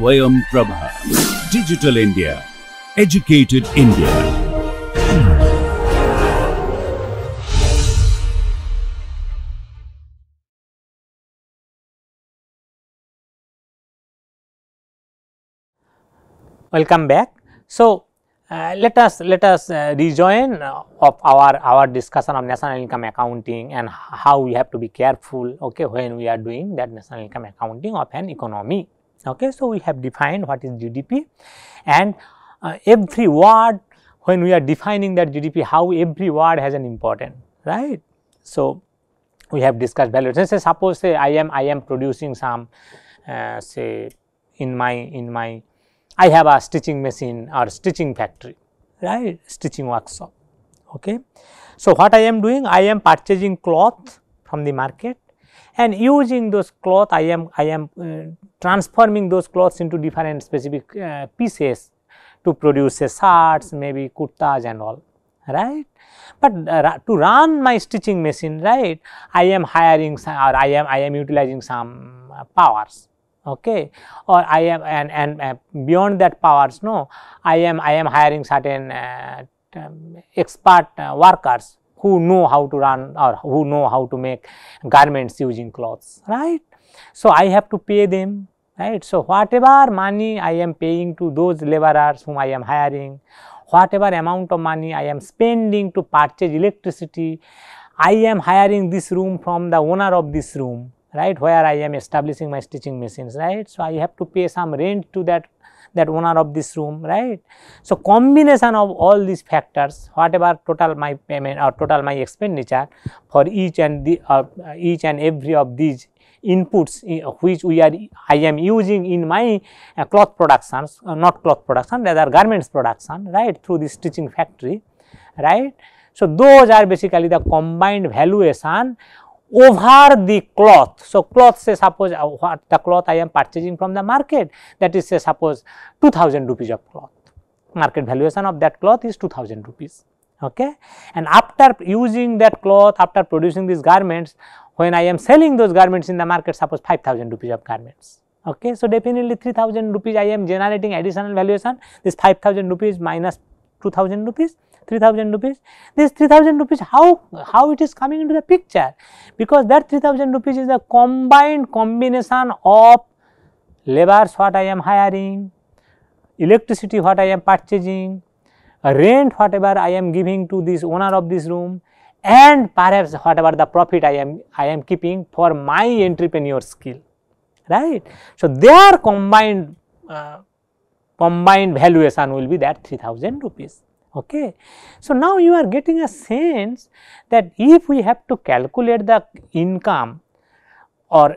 Swayam Prabha. Digital India. Educated India. welcome back. So, uh, let us let us uh, rejoin uh, of our our discussion of national income accounting and how we have to be careful okay when we are doing that national income accounting of an economy okay so we have defined what is gdp and uh, every word when we are defining that gdp how every word has an important right so we have discussed valuation say suppose say i am i am producing some uh, say in my in my I have a stitching machine or stitching factory, right, stitching workshop. Okay. So, what I am doing? I am purchasing cloth from the market and using those cloth, I am, I am uh, transforming those cloths into different specific uh, pieces to produce say shirts, maybe kurtas and all, right. But uh, to run my stitching machine, right, I am hiring some, or I am, I am utilizing some uh, powers okay or i am and and uh, beyond that powers no i am i am hiring certain uh, um, expert uh, workers who know how to run or who know how to make garments using clothes right? So i have to pay them right? So whatever money i am paying to those laborers whom i am hiring whatever amount of money i am spending to purchase electricity i am hiring this room from the owner of this room right? Where I am establishing my stitching machines right. So, I have to pay some rent to that that owner of this room right. So, combination of all these factors whatever total my payment or total my expenditure for each and the uh, each and every of these inputs which we are I am using in my uh, cloth productions uh, not cloth production rather garments production right through the stitching factory right. So, those are basically the combined valuation over the cloth. So, cloth say suppose uh, what the cloth I am purchasing from the market that is say suppose 2000 rupees of cloth. Market valuation of that cloth is 2000 rupees. Okay? And after using that cloth after producing these garments when I am selling those garments in the market suppose 5000 rupees of garments. Okay? So definitely 3000 rupees I am generating additional valuation. This 5000 rupees minus 2000 rupees 3000 rupees. This 3000 rupees how, how it is coming into the picture because that 3000 rupees is a combined combination of labors what I am hiring, electricity what I am purchasing, rent whatever I am giving to this owner of this room and perhaps whatever the profit I am I am keeping for my entrepreneur skill right. So, their combined uh, combined valuation will be that 3000 rupees. Okay. So, now you are getting a sense that if we have to calculate the income or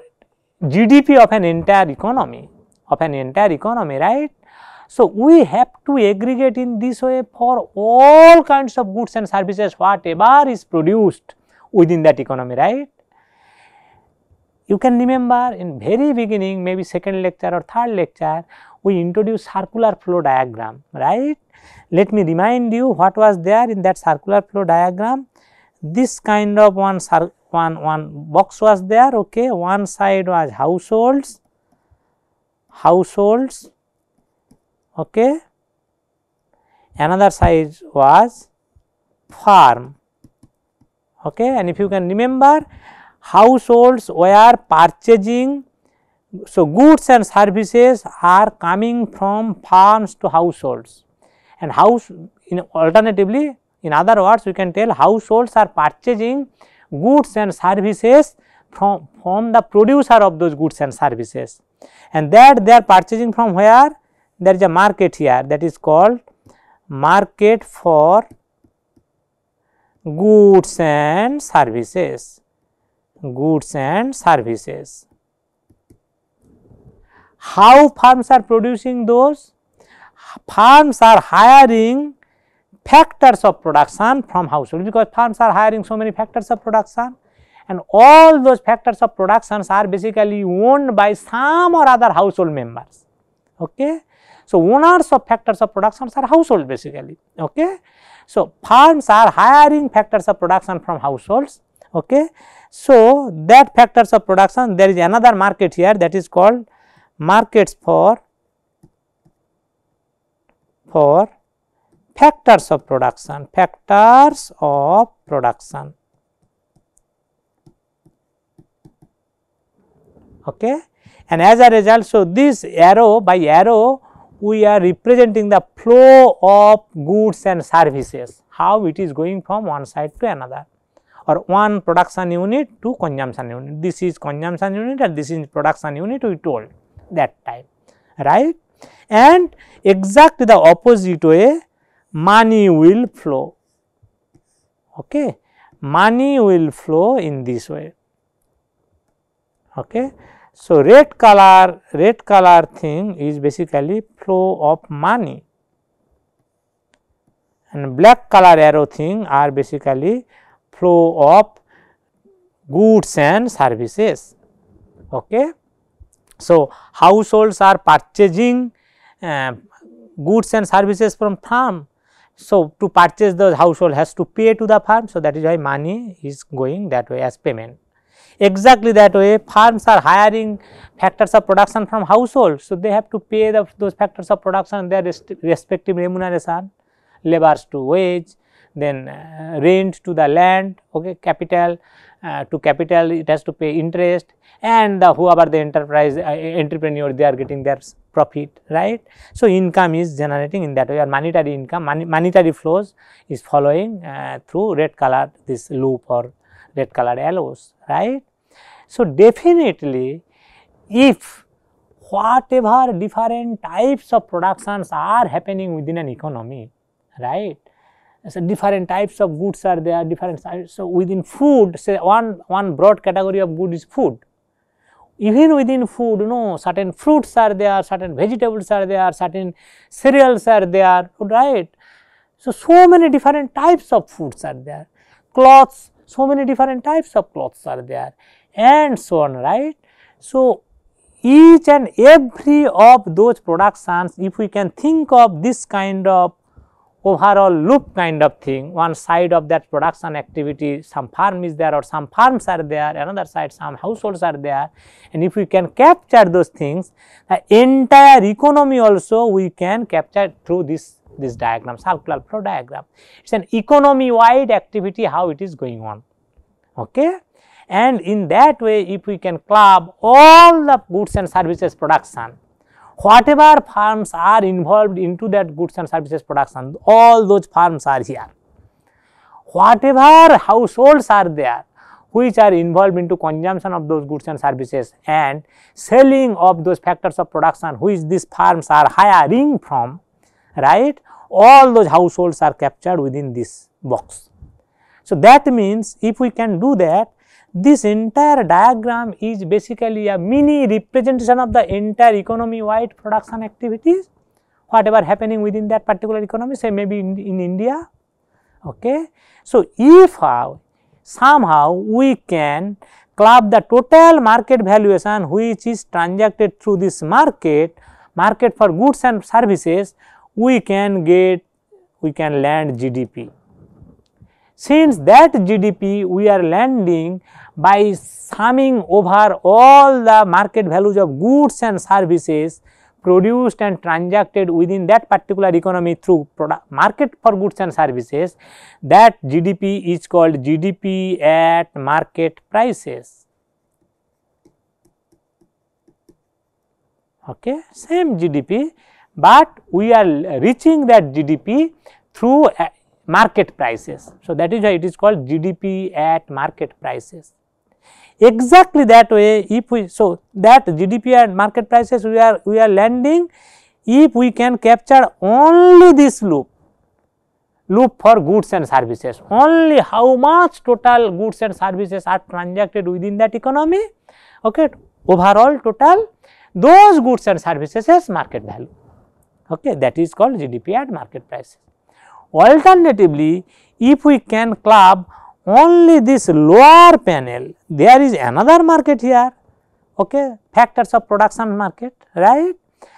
GDP of an entire economy of an entire economy right. So, we have to aggregate in this way for all kinds of goods and services whatever is produced within that economy right. You can remember in very beginning maybe second lecture or third lecture we introduced circular flow diagram right let me remind you what was there in that circular flow diagram. This kind of one, one, one box was there, okay. one side was households, households, okay. another side was farm, okay. and if you can remember households were purchasing so goods and services are coming from farms to households. And house in alternatively in other words we can tell households are purchasing goods and services from, from the producer of those goods and services. And that they are purchasing from where? There is a market here that is called market for goods and services goods and services how firms are producing those farms are hiring factors of production from household because farms are hiring so many factors of production and all those factors of productions are basically owned by some or other household members. Okay. So, owners of factors of productions are household basically. Okay. So, farms are hiring factors of production from households. Okay. So, that factors of production there is another market here that is called markets for for factors of production, factors of production. Okay. And as a result, so this arrow by arrow we are representing the flow of goods and services, how it is going from one side to another or one production unit to consumption unit. This is consumption unit and this is production unit we told that time, right. And exactly the opposite way money will flow, okay. money will flow in this way. Okay. So, red color red color thing is basically flow of money and black color arrow thing are basically flow of goods and services. Okay. So, households are purchasing uh, goods and services from farm. So, to purchase the household has to pay to the farm. So, that is why money is going that way as payment. Exactly that way farms are hiring factors of production from households. So, they have to pay the, those factors of production their respective remuneration, labors to wage, then uh, rent to the land, okay, capital uh, to capital it has to pay interest and the whoever the enterprise uh, entrepreneur they are getting their profit right. So, income is generating in that way or monetary income monetary flows is following uh, through red color this loop or red color arrows right. So, definitely if whatever different types of productions are happening within an economy right. So, different types of goods are there different so within food say one one broad category of good is food. Even within food you know certain fruits are there certain vegetables are there certain cereals are there right? So so many different types of foods are there. Clothes so many different types of clothes are there and so on right. So, each and every of those productions if we can think of this kind of overall loop kind of thing one side of that production activity some farm is there or some farms are there another side some households are there and if we can capture those things the entire economy also we can capture through this this diagram circular flow diagram. It is an economy wide activity how it is going on. Okay. And in that way if we can club all the goods and services production, whatever firms are involved into that goods and services production, all those firms are here. Whatever households are there, which are involved into consumption of those goods and services and selling of those factors of production which these firms are hiring from right all those households are captured within this box. So, that means if we can do that this entire diagram is basically a mini representation of the entire economy wide production activities whatever happening within that particular economy say maybe in, in India. Okay. So, if somehow we can club the total market valuation which is transacted through this market, market for goods and services we can get we can land GDP. Since that GDP we are landing by summing over all the market values of goods and services produced and transacted within that particular economy through product market for goods and services that GDP is called GDP at market prices. Okay, same GDP but we are reaching that GDP through uh, market prices. So, that is why it is called GDP at market prices. Exactly that way if we, so that GDP and market prices we are, we are landing if we can capture only this loop, loop for goods and services, only how much total goods and services are transacted within that economy, okay, overall total those goods and services as market value okay, that is called GDP at market prices. Alternatively, if we can club only this lower panel, there is another market here, okay, factors of production market, right.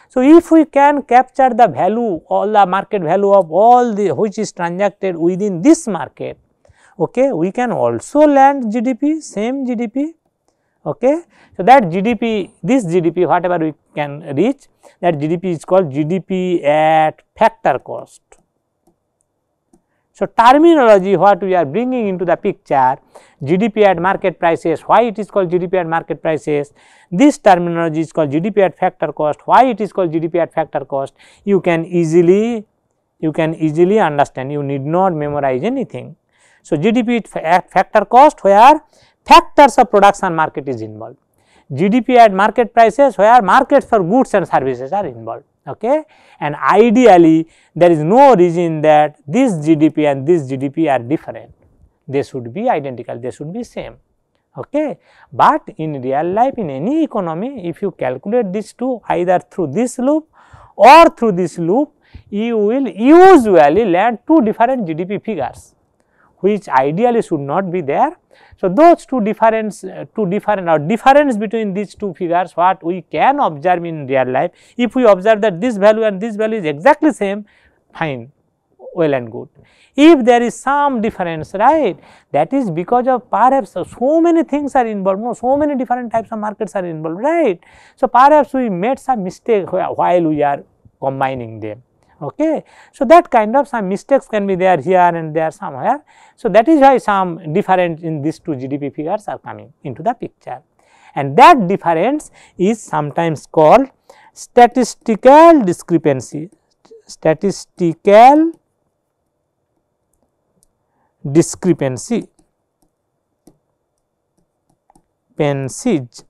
So, if we can capture the value, all the market value of all the which is transacted within this market, okay, we can also land GDP, same GDP, Okay. So, that GDP, this GDP whatever we can reach that GDP is called GDP at factor cost. So, terminology what we are bringing into the picture GDP at market prices, why it is called GDP at market prices, this terminology is called GDP at factor cost, why it is called GDP at factor cost, you can easily you can easily understand, you need not memorize anything. So, GDP at factor cost where factors of production market is involved. GDP at market prices where markets for goods and services are involved okay? And ideally there is no reason that this GDP and this GDP are different. They should be identical. They should be same. Okay? But in real life in any economy if you calculate these two either through this loop or through this loop you will usually land two different GDP figures which ideally should not be there so, those two difference uh, two different or difference between these two figures what we can observe in real life if we observe that this value and this value is exactly same fine well and good. If there is some difference right that is because of perhaps so many things are involved no, so many different types of markets are involved right. So, perhaps we made some mistake while we are combining them okay. So, that kind of some mistakes can be there here and there somewhere. So, that is why some difference in these two GDP figures are coming into the picture and that difference is sometimes called statistical discrepancy, statistical discrepancy, pensage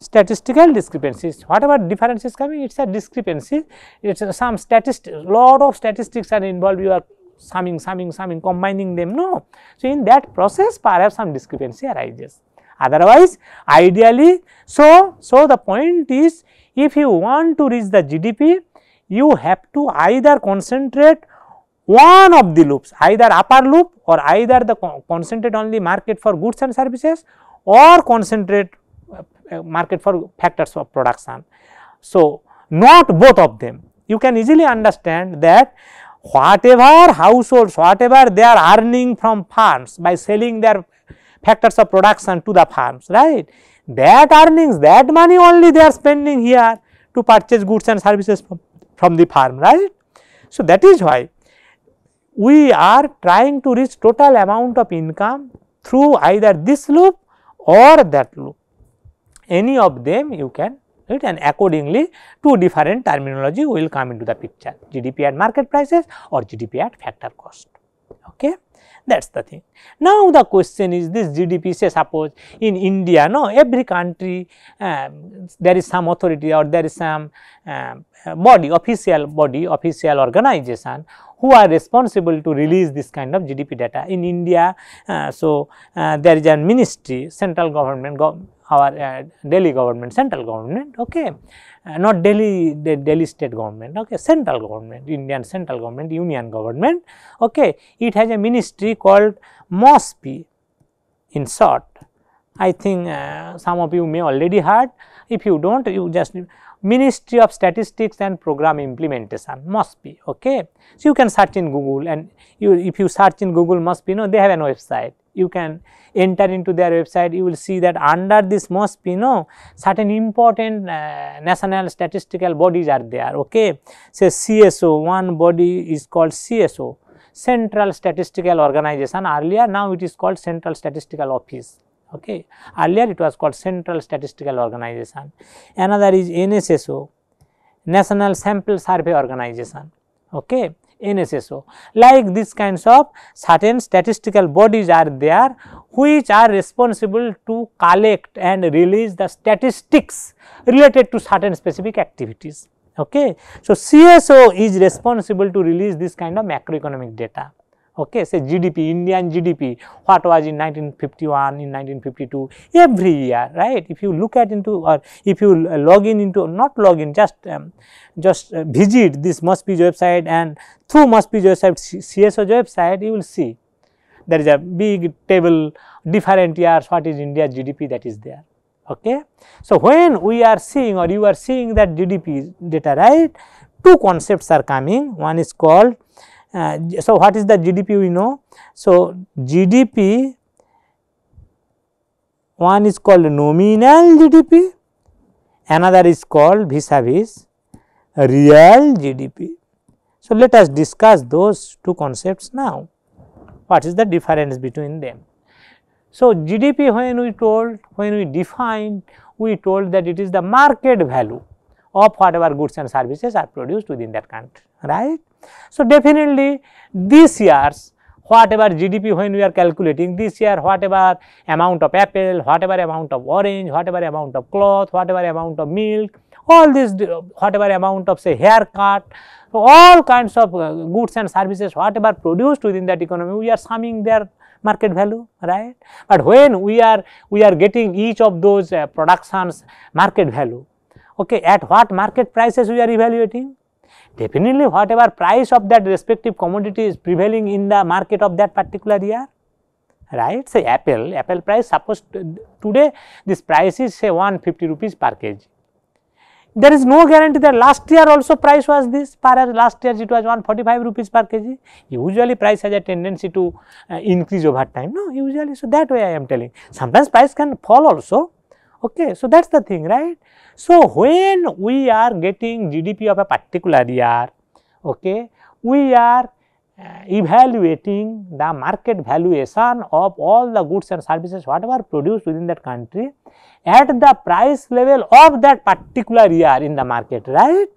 statistical discrepancies. Whatever difference is coming it is a discrepancy. It is uh, some statistics lot of statistics are involved. You are summing summing summing combining them. No. So, in that process perhaps some discrepancy arises. Otherwise ideally so so the point is if you want to reach the GDP you have to either concentrate one of the loops either upper loop or either the concentrate only market for goods and services or concentrate Uh, market for factors of production. So, not both of them you can easily understand that whatever households whatever they are earning from farms by selling their factors of production to the farms right that earnings that money only they are spending here to purchase goods and services from, from the farm right. So, that is why we are trying to reach total amount of income through either this loop or that loop any of them you can right and accordingly two different terminology will come into the picture GDP at market prices or GDP at factor cost. That is the thing. Now, the question is this GDP say suppose in India no every country um, there is some authority or there is some um, body official body official organization who are responsible to release this kind of GDP data in India. Uh, so, uh, there is a ministry central government go our uh, Delhi government central government okay uh, not Delhi the Delhi state government okay central government Indian central government union government okay. It has a ministry called MOSPI in short. I think uh, some of you may already heard. If you do not you just Ministry of Statistics and Program Implementation MOSPI okay. So, you can search in Google and you if you search in Google MOSPI you know they have an website you can enter into their website you will see that under this know certain important uh, national statistical bodies are there okay. Say CSO one body is called CSO Central Statistical Organization earlier now it is called Central Statistical Office okay. Earlier it was called Central Statistical Organization. Another is NSSO, National Sample Survey Organization, okay. NSSO. Like these kinds of certain statistical bodies are there which are responsible to collect and release the statistics related to certain specific activities. Okay. So, CSO is responsible to release this kind of macroeconomic data okay say GDP Indian GDP what was in 1951 in 1952 every year right? If you look at into or if you log in into not log in just um, just uh, visit this MOSPI website and through MOSPI website CSO website you will see there is a big table different years what is India GDP that is there okay. So, when we are seeing or you are seeing that GDP data right? Two concepts are coming. One is called Uh, so, what is the GDP we know? So, GDP one is called nominal GDP, another is called vis-a-vis real GDP. So, let us discuss those two concepts now. What is the difference between them? So, GDP when we told, when we defined, we told that it is the market value of whatever goods and services are produced within that country, right. So, definitely this year's whatever GDP when we are calculating this year whatever amount of apple, whatever amount of orange, whatever amount of cloth, whatever amount of milk, all this whatever amount of say haircut, all kinds of uh, goods and services whatever produced within that economy we are summing their market value right. But when we are we are getting each of those uh, productions market value okay at what market prices we are evaluating definitely whatever price of that respective commodity is prevailing in the market of that particular year right? Say apple apple price suppose today this price is say 150 rupees per kg. There is no guarantee that last year also price was this perhaps last year it was 145 rupees per kg. Usually price has a tendency to uh, increase over time no? Usually so that way i am telling. Sometimes price can fall also okay so that's the thing right so when we are getting gdp of a particular year okay we are uh, evaluating the market valuation of all the goods and services whatever produced within that country at the price level of that particular year in the market right.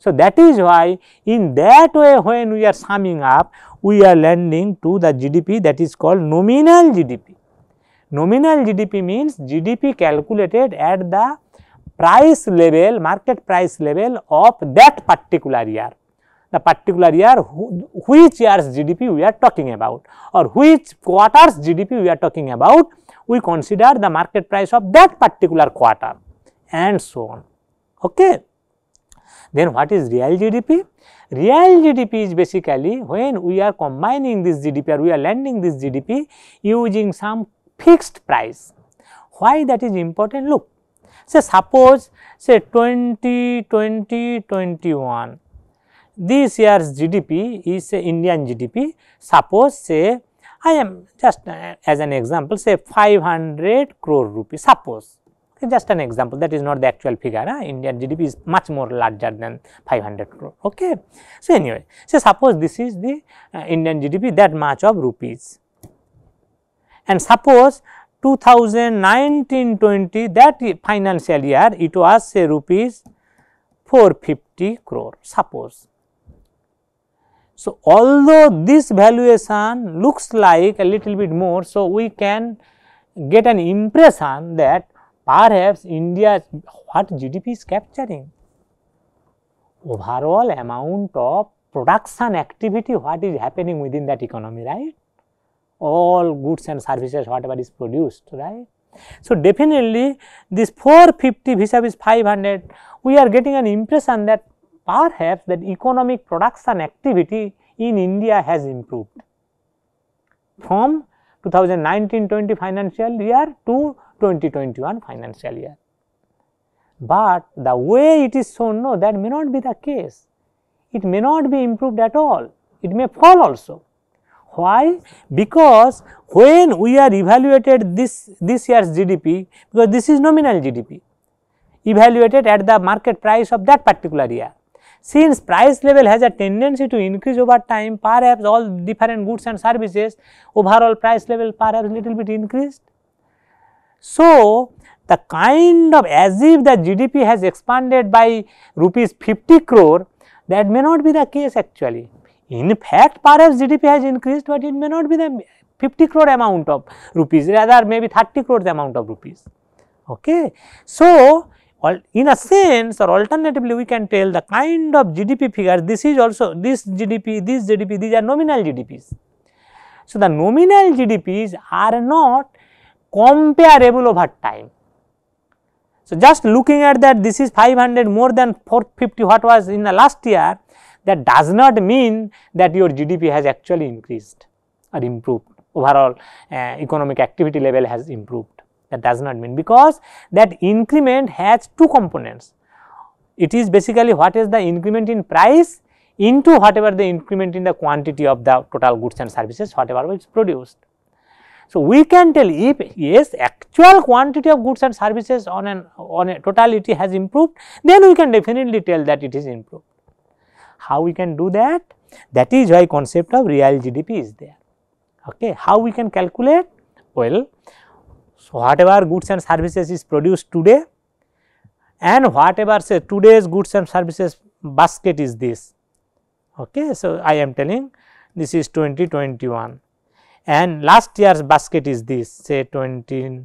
So, that is why in that way when we are summing up we are lending to the GDP that is called nominal GDP. Nominal GDP means GDP calculated at the price level market price level of that particular year the particular year which year's GDP we are talking about or which quarter's GDP we are talking about we consider the market price of that particular quarter and so on. Okay. Then what is real GDP? Real GDP is basically when we are combining this GDP or we are lending this GDP using some fixed price. Why that is important? Look, say suppose say 20, 20, 21, this year's GDP is Indian GDP, suppose say I am just uh, as an example say 500 crore rupees suppose just an example that is not the actual figure huh? Indian GDP is much more larger than 500 crore okay. So, anyway so suppose this is the uh, Indian GDP that much of rupees and suppose 2019-20 that financial year it was say rupees 450 crore suppose. So, although this valuation looks like a little bit more, so we can get an impression that perhaps India what GDP is capturing. Overall amount of production activity what is happening within that economy right all goods and services whatever is produced right. So, definitely this 450 vis-a-vis 500 we are getting an impression that perhaps that economic production activity in India has improved from 2019-20 financial year to 2021 financial year. But the way it is shown no that may not be the case, it may not be improved at all, it may fall also. Why? Because when we are evaluated this, this year's GDP, because this is nominal GDP, evaluated at the market price of that particular year. Since price level has a tendency to increase over time, perhaps all different goods and services overall price level perhaps little bit increased. So, the kind of as if the GDP has expanded by rupees 50 crore that may not be the case actually. In fact, perhaps GDP has increased, but it may not be the 50 crore amount of rupees rather maybe 30 crores amount of rupees. Okay. So, in a sense or alternatively we can tell the kind of GDP figures this is also this GDP, this GDP these are nominal GDPs. So, the nominal GDPs are not comparable over time. So, just looking at that this is 500 more than 450 what was in the last year that does not mean that your GDP has actually increased or improved overall uh, economic activity level has improved that does not mean because that increment has two components. It is basically what is the increment in price into whatever the increment in the quantity of the total goods and services whatever is produced. So, we can tell if yes actual quantity of goods and services on an on a totality has improved then we can definitely tell that it is improved. How we can do that? That is why concept of real GDP is there. Okay. How we can calculate? Well, so whatever goods and services is produced today and whatever say today's goods and services basket is this. Okay. So, I am telling this is 2021 and last year's basket is this say 20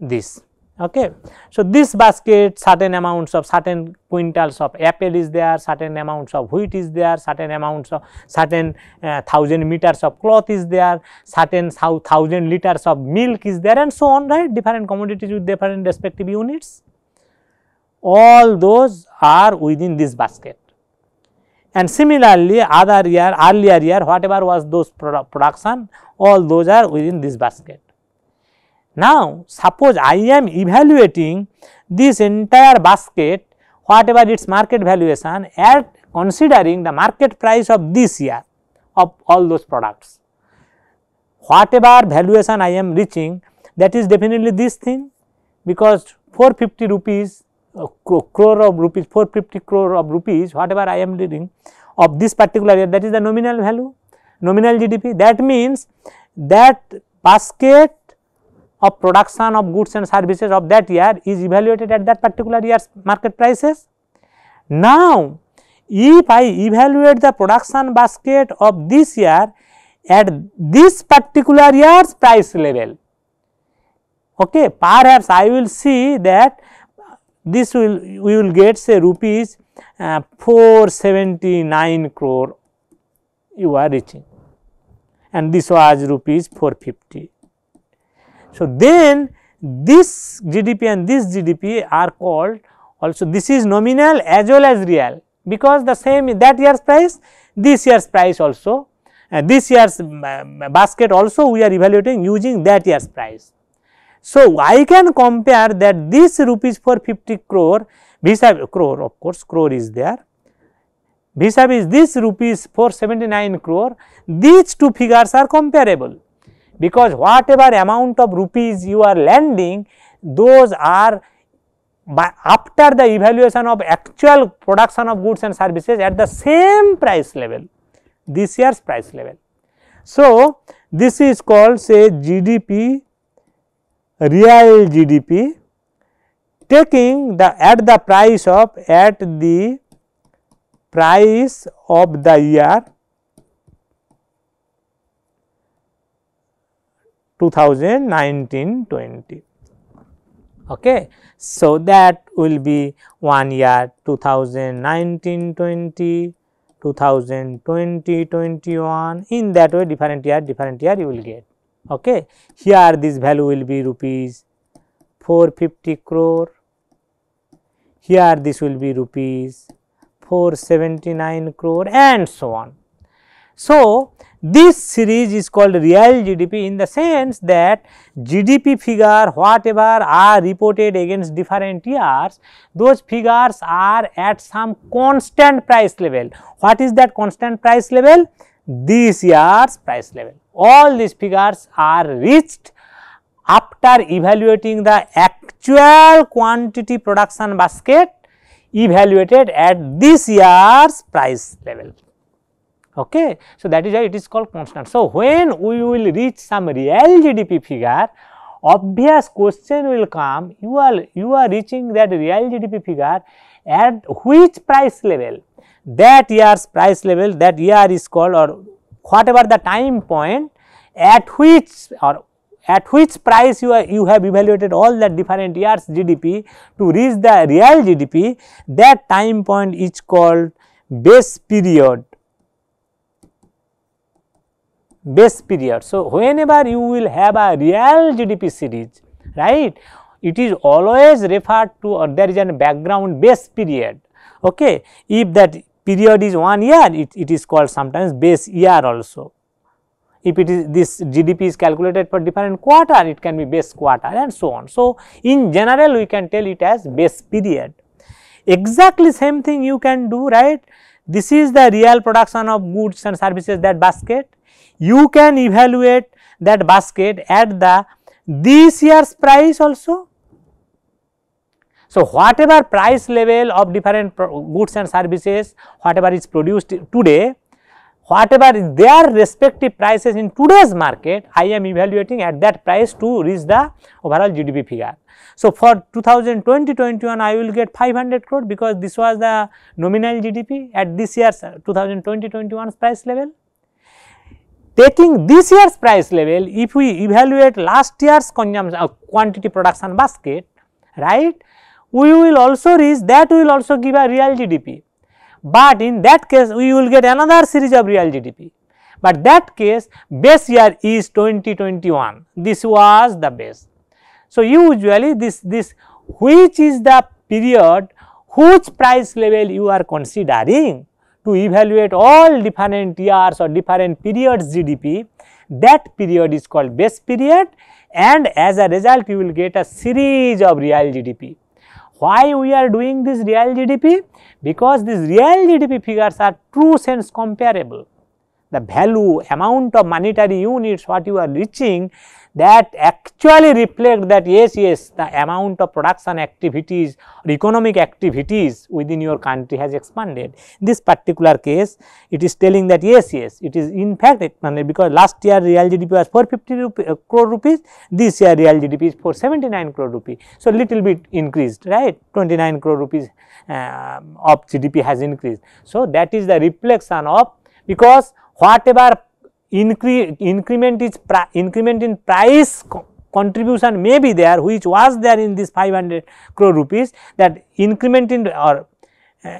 this okay. So, this basket certain amounts of certain quintals of apple is there, certain amounts of wheat is there, certain amounts of certain uh, thousand meters of cloth is there, certain thousand liters of milk is there and so on right different commodities with different respective units. All those are within this basket and similarly other year earlier year whatever was those produ production all those are within this basket. Now, suppose I am evaluating this entire basket whatever its market valuation at considering the market price of this year of all those products. Whatever valuation I am reaching that is definitely this thing because 450 rupees uh, crore of rupees 450 crore of rupees whatever I am reading of this particular year that is the nominal value nominal GDP that means that basket of production of goods and services of that year is evaluated at that particular year's market prices. Now, if I evaluate the production basket of this year at this particular year's price level, okay, perhaps I will see that this will we will get say rupees uh, 479 crore you are reaching and this was rupees 450 so, then this GDP and this GDP are called also this is nominal as well as real because the same that year's price this year's price also. Uh, this year's uh, basket also we are evaluating using that year's price. So, I can compare that this rupees for 50 crore vis-a-vis crore of course crore is there. Vis-a-vis this rupees 479 crore these two figures are comparable because whatever amount of rupees you are lending those are by after the evaluation of actual production of goods and services at the same price level this year's price level. So, this is called say GDP real GDP taking the at the price of at the price of the year 2019-20. Okay. So, that will be one year 2019-20, 2020-21 in that way different year different year you will get. Okay. Here this value will be rupees 450 crore, here this will be rupees 479 crore and so on. So, this series is called real GDP in the sense that GDP figure whatever are reported against different years, those figures are at some constant price level. What is that constant price level? This year's price level. All these figures are reached after evaluating the actual quantity production basket evaluated at this year's price level. Okay. So, that is why it is called constant. So, when we will reach some real GDP figure, obvious question will come, you are, you are reaching that real GDP figure at which price level? That year's price level, that year is called or whatever the time point at which or at which price you are you have evaluated all the different years GDP to reach the real GDP that time point is called base period base period. So, whenever you will have a real GDP series, right, it is always referred to or there is a background base period. Okay. If that period is 1 year, it, it is called sometimes base year also. If it is this GDP is calculated for different quarter, it can be base quarter and so on. So, in general we can tell it as base period. Exactly same thing you can do, right. This is the real production of goods and services that basket you can evaluate that basket at the this year's price also. So, whatever price level of different goods and services, whatever is produced today, whatever is their respective prices in today's market, I am evaluating at that price to reach the overall GDP figure. So, for 2020-21 I will get 500 crore because this was the nominal GDP at this year's 2020-21 price level. Taking this year's price level, if we evaluate last year's consumption uh, quantity production basket, right, we will also reach that will also give a real GDP. But in that case, we will get another series of real GDP. But that case, base year is 2021. This was the base. So, usually this, this which is the period whose price level you are considering to evaluate all different years or different periods GDP, that period is called base period and as a result you will get a series of real GDP. Why we are doing this real GDP? Because these real GDP figures are true sense comparable. The value, amount of monetary units what you are reaching that actually reflect that yes, yes, the amount of production activities or economic activities within your country has expanded. This particular case, it is telling that yes, yes, it is in fact because last year real GDP was 450 uh, crore rupees, this year real GDP is 479 crore rupees. So, little bit increased, right, 29 crore rupees uh, of GDP has increased. So, that is the reflection of because whatever incre increment is increment in price co contribution may be there which was there in this 500 crore rupees that increment in or uh,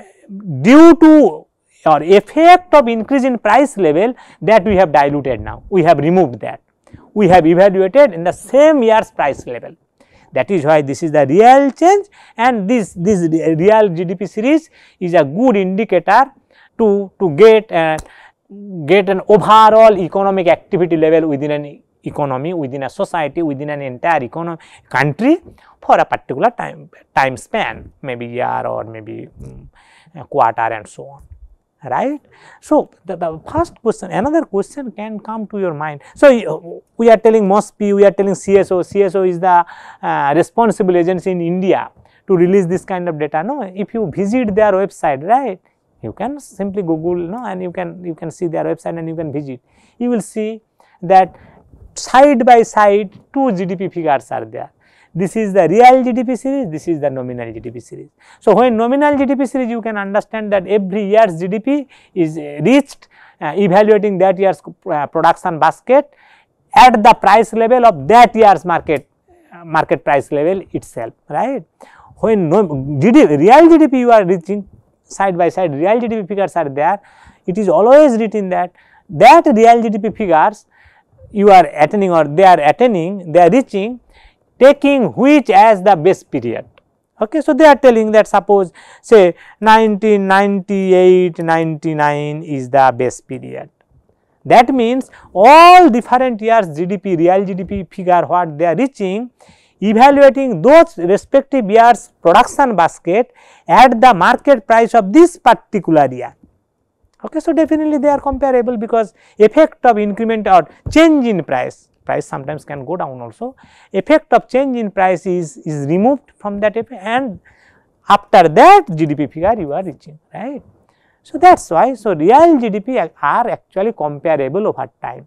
due to or effect of increase in price level that we have diluted now. We have removed that. We have evaluated in the same year's price level. That is why this is the real change and this this real gdp series is a good indicator to to get uh, get an overall economic activity level within an economy, within a society, within an entire economy country for a particular time time span, maybe year or maybe um, quarter and so on right. So, the, the, first question another question can come to your mind. So, we are telling MOSPI, we are telling CSO, CSO is the uh, responsible agency in India to release this kind of data. No, if you visit their website, right, you can simply google no and you can you can see their website and you can visit. You will see that side by side two gdp figures are there. This is the real gdp series this is the nominal gdp series. So when nominal gdp series you can understand that every year's gdp is reached uh, evaluating that year's uh, production basket at the price level of that year's market uh, market price level itself right? When no, GDP, real gdp you are reaching side by side real GDP figures are there, it is always written that that real GDP figures you are attaining or they are attaining, they are reaching taking which as the base period. Okay. So, they are telling that suppose say 1998, 99 is the base period. That means, all different years GDP, real GDP figure what they are reaching evaluating those respective years production basket at the market price of this particular year. Okay, so, definitely they are comparable because effect of increment or change in price, price sometimes can go down also, effect of change in price is, is removed from that effect and after that GDP figure you are reaching, right. So, that is why, so real GDP are actually comparable over time,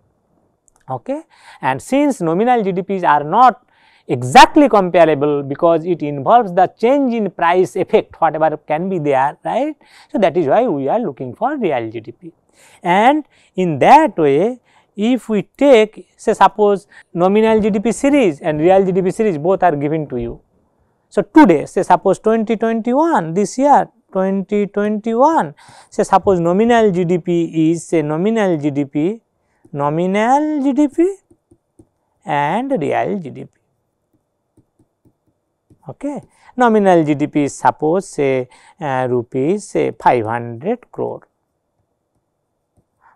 okay. And since nominal GDPs are not exactly comparable because it involves the change in price effect whatever can be there right. So, that is why we are looking for real GDP and in that way if we take say suppose nominal GDP series and real GDP series both are given to you. So, today say suppose 2021 this year 2021 say suppose nominal GDP is say nominal GDP nominal GDP and real GDP okay. Nominal GDP is suppose say uh, rupees say 500 crore,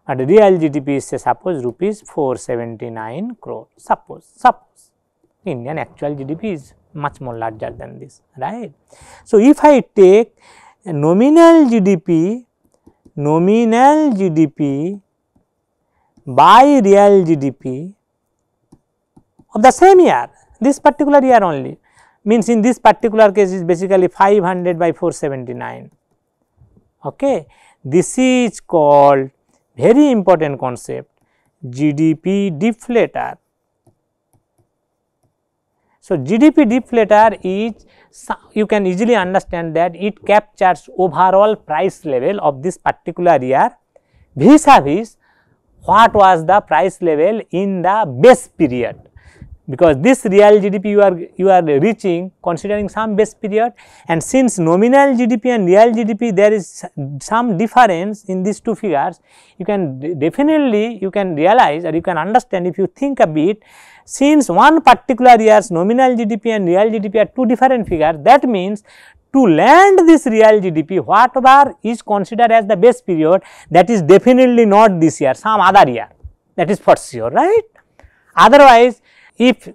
but real GDP is say suppose rupees 479 crore suppose suppose Indian actual GDP is much more larger than this right. So, if I take nominal GDP nominal GDP by real GDP of the same year, this particular year only means in this particular case is basically 500 by 479. Okay. This is called very important concept GDP deflator. So, GDP deflator is you can easily understand that it captures overall price level of this particular year vis-a-vis what was the price level in the base period because this real GDP you are you are reaching considering some base period and since nominal GDP and real GDP there is some difference in these two figures you can definitely you can realize or you can understand if you think a bit since one particular year's nominal GDP and real GDP are two different figures that means to land this real GDP whatever is considered as the base period that is definitely not this year some other year. That is for sure right? Otherwise if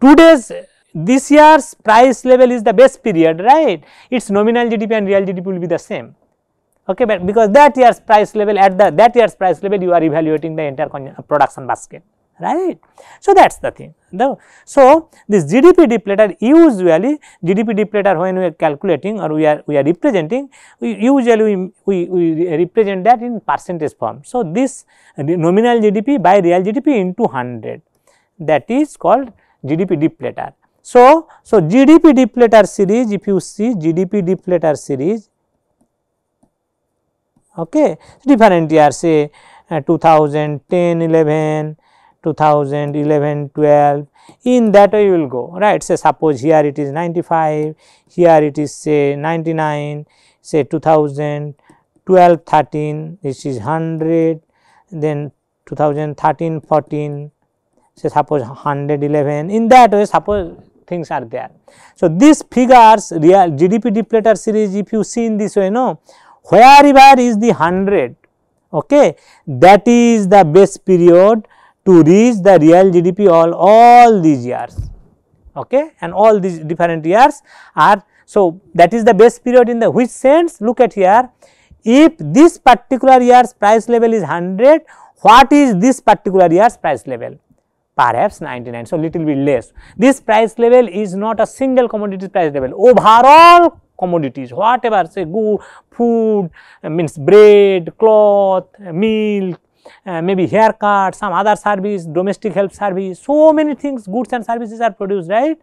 today's this year's price level is the base period right its nominal GDP and real GDP will be the same okay but because that year's price level at the that year's price level you are evaluating the entire uh, production basket right. So, that is the thing. The, so, this GDP deflator usually GDP deflator when we are calculating or we are we are representing we usually we, we, we represent that in percentage form. So, this nominal GDP by real GDP into 100 that is called GDP deflator. So, so GDP deflator series if you see GDP deflator series okay different years say uh, 2010 11 2011 12 in that way you will go right say suppose here it is 95 here it is say 99 say 2000 12 13 this is 100 then 2013 14 say suppose 111 in that way suppose things are there. So, these figures real GDP deflator series if you see in this way no? Wherever is the 100 okay? That is the base period to reach the real GDP all all these years. Okay? And all these different years are so that is the base period in the which sense? Look at here. If this particular year's price level is 100 what is this particular year's price level perhaps 99. So, little bit less. This price level is not a single commodity price level, overall all commodities whatever say food uh, means bread, cloth, milk, uh, maybe haircut, some other service, domestic help service, so many things goods and services are produced right.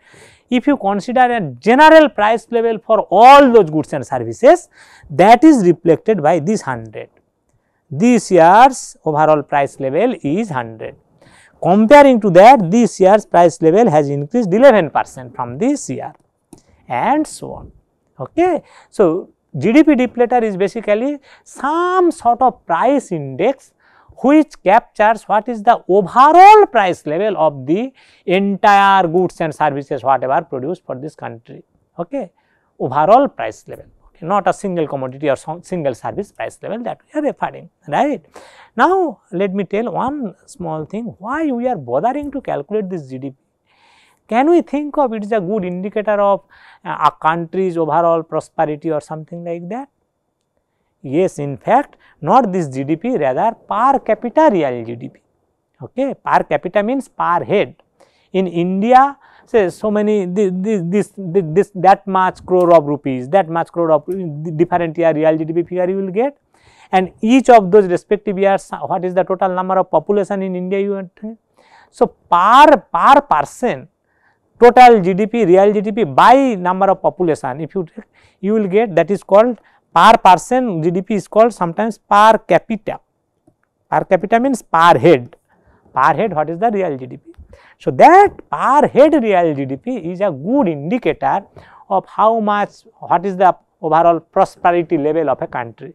If you consider a general price level for all those goods and services that is reflected by this 100. This year's overall price level is 100. Comparing to that this year's price level has increased 11 percent from this year and so on. Okay. So, GDP deflator is basically some sort of price index which captures what is the overall price level of the entire goods and services whatever produced for this country. Okay. Overall price level not a single commodity or single service price level that we are referring right. Now, let me tell one small thing why we are bothering to calculate this GDP. Can we think of it is a good indicator of uh, a country's overall prosperity or something like that? Yes, in fact, not this GDP rather per capita real GDP. Okay. Per capita means per head. In India, say so many this, this, this, this that much crore of rupees, that much crore of uh, different year real GDP figure you will get. And each of those respective years uh, what is the total number of population in India you want So, per, per person total GDP real GDP by number of population if you take you will get that is called per person GDP is called sometimes per capita. Per capita means per head. Per head what is the real GDP so, that per head real GDP is a good indicator of how much what is the overall prosperity level of a country.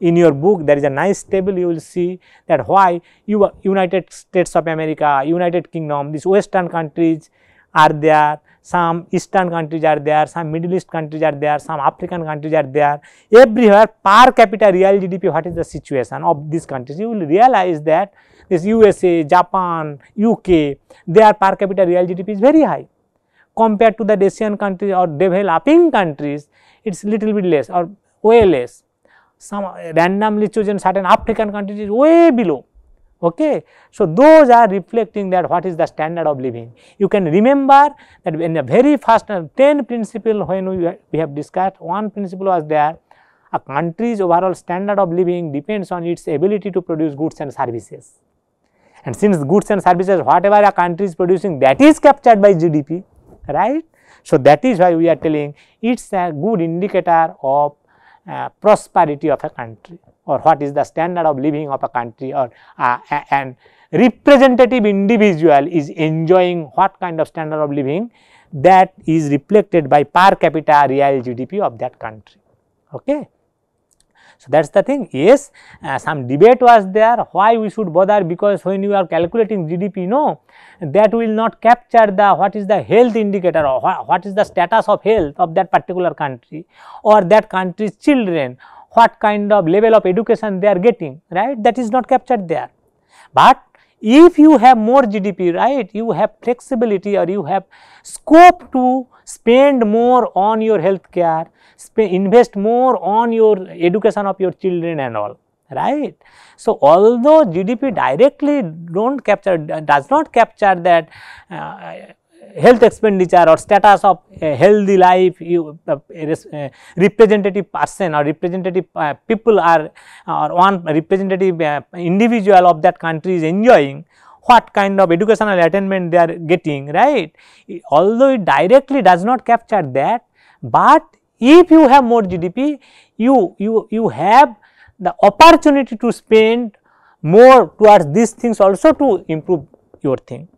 In your book there is a nice table you will see that why you United States of America, United Kingdom these western countries are there, some eastern countries are there, some middle east countries are there, some African countries are there, everywhere per capita real GDP what is the situation of these countries you will realize that this USA, Japan, UK, their per capita real GDP is very high. Compared to the Asian countries or developing countries, it is little bit less or way less. Some randomly chosen certain African countries is way below Okay. So, those are reflecting that what is the standard of living. You can remember that in the very first uh, 10 principle when we, we have discussed one principle was there a country's overall standard of living depends on its ability to produce goods and services. And since goods and services whatever a country is producing that is captured by GDP right. So, that is why we are telling it is a good indicator of uh, prosperity of a country or what is the standard of living of a country or uh, an representative individual is enjoying what kind of standard of living that is reflected by per capita real GDP of that country. Okay. So, that is the thing yes uh, some debate was there why we should bother because when you are calculating GDP no that will not capture the what is the health indicator or what, what is the status of health of that particular country or that country's children what kind of level of education they are getting right that is not captured there. But if you have more GDP right you have flexibility or you have scope to spend more on your health care invest more on your education of your children and all right. So, although GDP directly do not capture does not capture that uh, health expenditure or status of a healthy life you representative person or representative uh, people are or one representative uh, individual of that country is enjoying what kind of educational attainment they are getting right? Although it directly does not capture that but if you have more GDP, you, you, you have the opportunity to spend more towards these things also to improve your thing,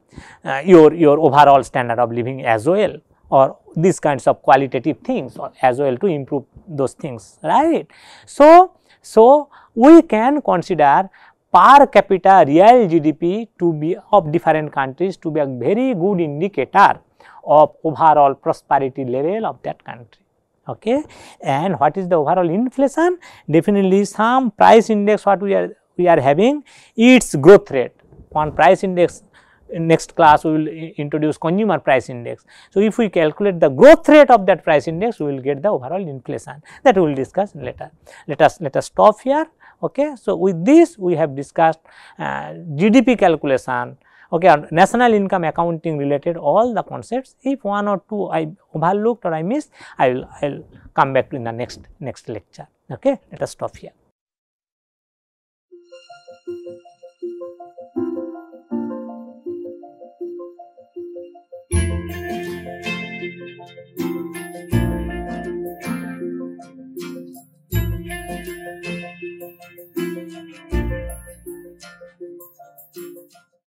uh, your, your overall standard of living as well or these kinds of qualitative things as well to improve those things, right. So, so we can consider per capita real GDP to be of different countries to be a very good indicator of overall prosperity level of that country okay? And what is the overall inflation? Definitely some price index what we are we are having its growth rate. One price index in next class we will introduce consumer price index. So, if we calculate the growth rate of that price index we will get the overall inflation that we will discuss later. Let us let us stop here okay. So, with this we have discussed uh, GDP calculation okay on national income accounting related all the concepts if one or two I overlooked or I missed I will I will come back to in the next next lecture okay let us stop here.